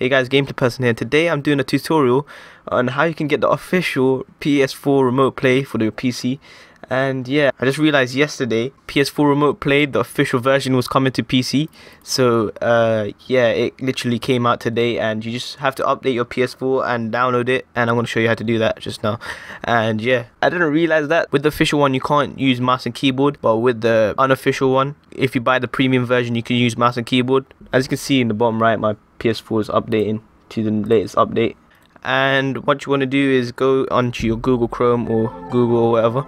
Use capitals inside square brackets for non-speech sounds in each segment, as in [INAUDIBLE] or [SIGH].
Hey guys, Gameplay Person here. Today I'm doing a tutorial on how you can get the official PS4 Remote Play for your PC. And yeah, I just realized yesterday PS4 Remote Play, the official version was coming to PC. So uh, yeah, it literally came out today and you just have to update your PS4 and download it. And I'm going to show you how to do that just now. And yeah, I didn't realize that with the official one you can't use mouse and keyboard. But with the unofficial one, if you buy the premium version you can use mouse and keyboard. As you can see in the bottom right, my PS4 is updating to the latest update. And what you want to do is go onto your Google Chrome or Google or whatever.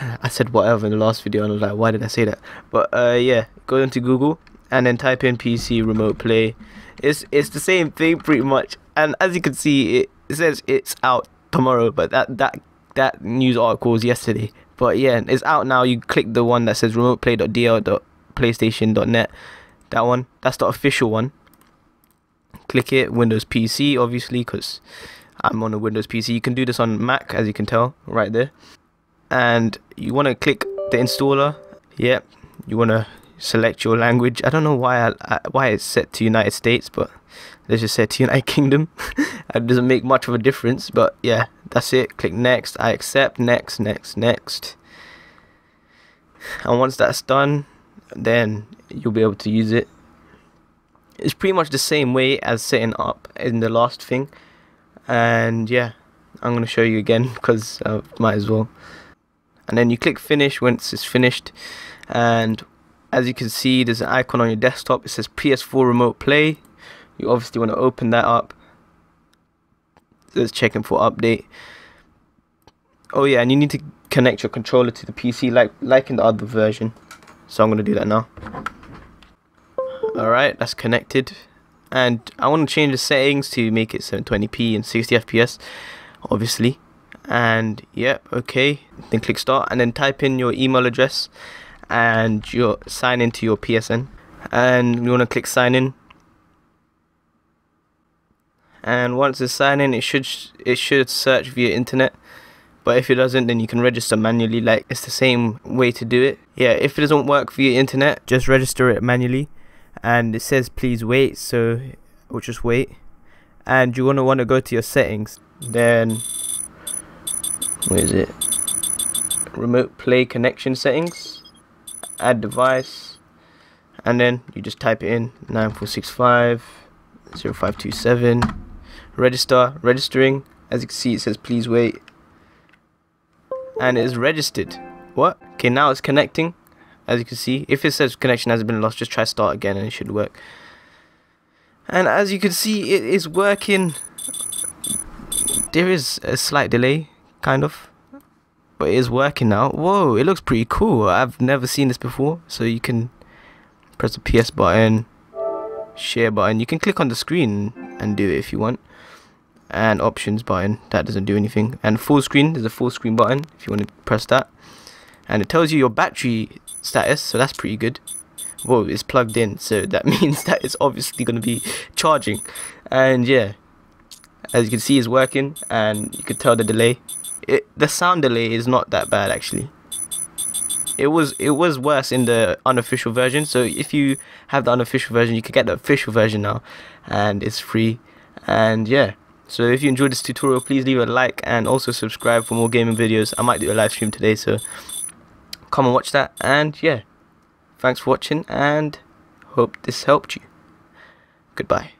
[SIGHS] I said whatever in the last video and I was like, why did I say that? But uh, yeah, go into Google and then type in PC Remote Play. It's it's the same thing pretty much. And as you can see, it, says it's out tomorrow, but that that that news article was yesterday. But yeah, it's out now. You click the one that says remote remoteplay.dl.playstation.net. That one, that's the official one. Click it Windows PC obviously because I'm on a Windows PC you can do this on Mac as you can tell right there. And you want to click the installer? Yep. You want to select your language. I don't know why I, I, why it's set to United States but let's just set to United [LAUGHS] Kingdom. [LAUGHS] It doesn't make much of a difference but yeah that's it. Click next. I accept. Next next next. And once that's done then you'll be able to use it. It's pretty much the same way as setting up in the last thing. And yeah I'm gonna show you again [LAUGHS] because I uh, might as well. And then you click finish once it's finished. And as you can see there's an icon on your desktop. It says PS4 remote play. You obviously want to open that up. It's checking for update. Oh yeah and you need to connect your controller to the PC like like in the other version so I'm gonna do that now Alright, that's connected. And I want to change the settings to make it 720p and 60 FPS, obviously. And yep, okay. Then click start and then type in your email address and your sign into your PSN. And you want to click sign in. And once it's signed in, it should it should search via internet but if it doesn't then you can register manually like it's the same way to do it yeah if it doesn't work via internet just register it manually. And it says please wait so we'll just wait. And you want to want to go to your settings then where is it? Remote play connection settings add device and then you just type in 9465 0527 register registering. As you can see it says please wait. And it is registered what? Okay now it's connecting. As you can see if it says connection has been lost just try start again and it should work. And as you can see it is working. There is a slight delay kind of but it is working now. Whoa it looks pretty cool. I've never seen this before. So you can press the PS button share button. You can click on the screen and do it if you want. And options button that doesn't do anything. And full screen there's a full screen button if you want to press that and it tells you your battery status so that's pretty good. Whoa it's plugged in so that [LAUGHS] means that it's obviously going to be charging. And yeah as you can see it's working and you can tell the delay. It the sound delay is not that bad actually. It was it was worse in the unofficial version so if you have the unofficial version you can get the official version now and it's free. And yeah so if you enjoyed this tutorial please leave a like and also subscribe for more gaming videos. I might do a live stream today so come and watch that. And yeah thanks for watching and hope this helped you. Goodbye